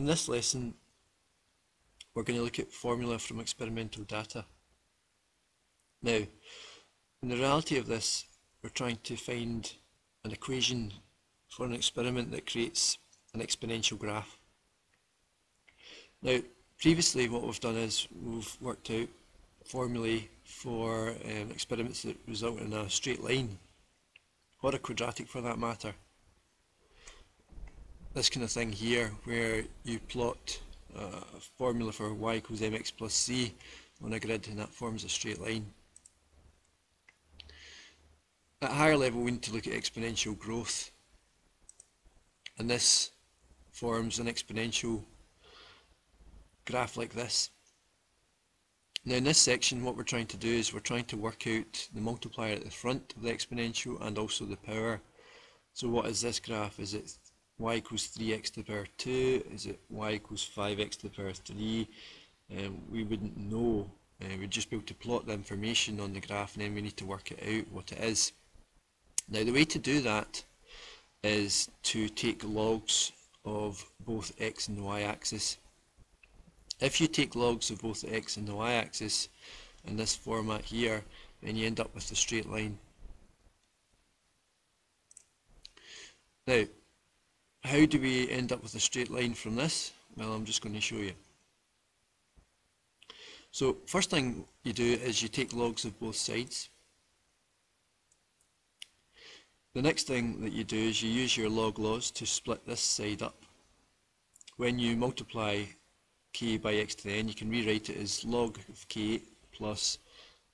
In this lesson, we're going to look at formula from experimental data. Now, in the reality of this, we're trying to find an equation for an experiment that creates an exponential graph. Now, previously what we've done is we've worked out formulae for um, experiments that result in a straight line, or a quadratic for that matter this kind of thing here where you plot a formula for y equals mx plus c on a grid and that forms a straight line. At a higher level we need to look at exponential growth and this forms an exponential graph like this. Now in this section what we're trying to do is we're trying to work out the multiplier at the front of the exponential and also the power. So what is this graph? Is it y equals 3x to the power 2, is it y equals 5x to the power 3, um, we wouldn't know, uh, we'd just be able to plot the information on the graph and then we need to work it out what it is. Now the way to do that is to take logs of both x and y axis. If you take logs of both the x and the y axis in this format here, then you end up with a straight line. Now, how do we end up with a straight line from this? Well, I'm just going to show you. So first thing you do is you take logs of both sides. The next thing that you do is you use your log laws to split this side up. When you multiply k by x to the n, you can rewrite it as log of k plus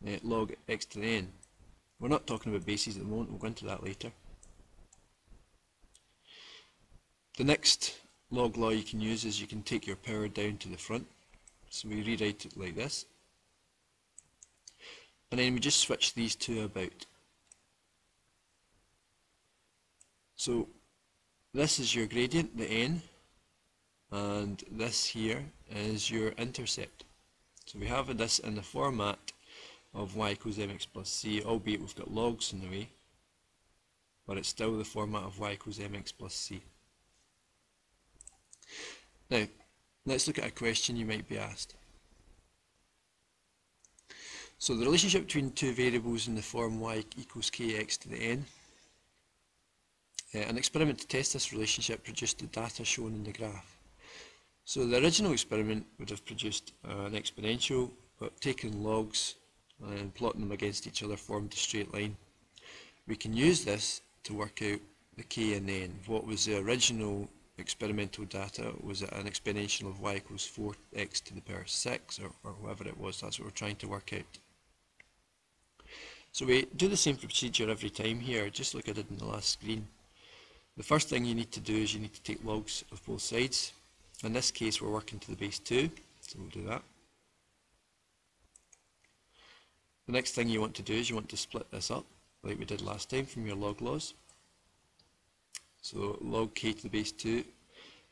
uh, log x to the n. We're not talking about bases at the moment, we'll go into that later. The next log law you can use is you can take your power down to the front. So we rewrite it like this. And then we just switch these two about. So this is your gradient, the n, and this here is your intercept. So we have this in the format of y equals mx plus c, albeit we've got logs in the way, but it's still the format of y equals mx plus c. Now, let's look at a question you might be asked. So the relationship between two variables in the form y equals kx to the n. Uh, an experiment to test this relationship produced the data shown in the graph. So the original experiment would have produced uh, an exponential, but taken logs and plotting them against each other formed a straight line. We can use this to work out the k and n. What was the original experimental data was an exponential of y equals 4x to the power 6 or, or whatever it was, that's what we're trying to work out. So we do the same procedure every time here, just like I did in the last screen. The first thing you need to do is you need to take logs of both sides. In this case we're working to the base 2, so we'll do that. The next thing you want to do is you want to split this up, like we did last time from your log laws. So log k to the base 2,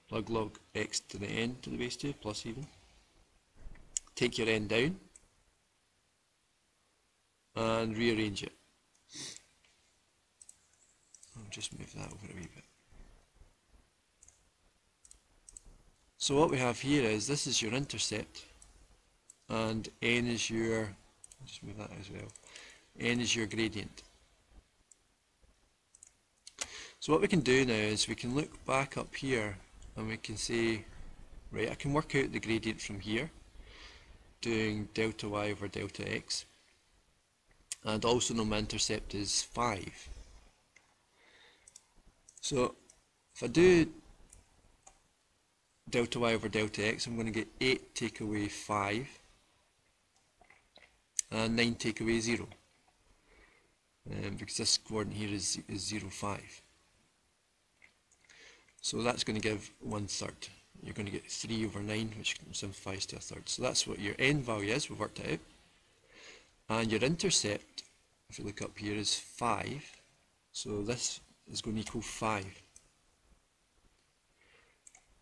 plug log x to the n to the base 2, plus even. Take your n down and rearrange it. I'll just move that over a wee bit. So what we have here is this is your intercept and n is your, just move that as well, n is your gradient. So what we can do now is we can look back up here and we can say, right, I can work out the gradient from here, doing delta y over delta x, and also know my intercept is 5. So if I do delta y over delta x, I'm going to get 8 take away 5, and 9 take away 0, um, because this coordinate here is, is 0, 5. So that's going to give one third. You're going to get 3 over 9, which simplifies to a third. So that's what your n value is, we've worked it out. And your intercept, if you look up here, is 5. So this is going to equal 5.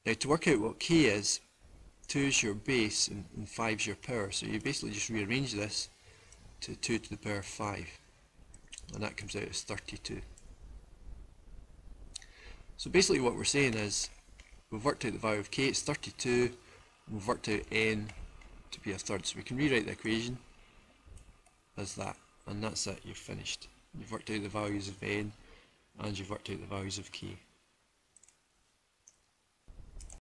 Now to work out what k is, 2 is your base and, and 5 is your power. So you basically just rearrange this to 2 to the power 5. And that comes out as 32. So basically what we're saying is we've worked out the value of k, it's 32, we've worked out n to be a third, so we can rewrite the equation as that, and that's it, you're finished. You've worked out the values of n, and you've worked out the values of k.